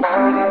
party.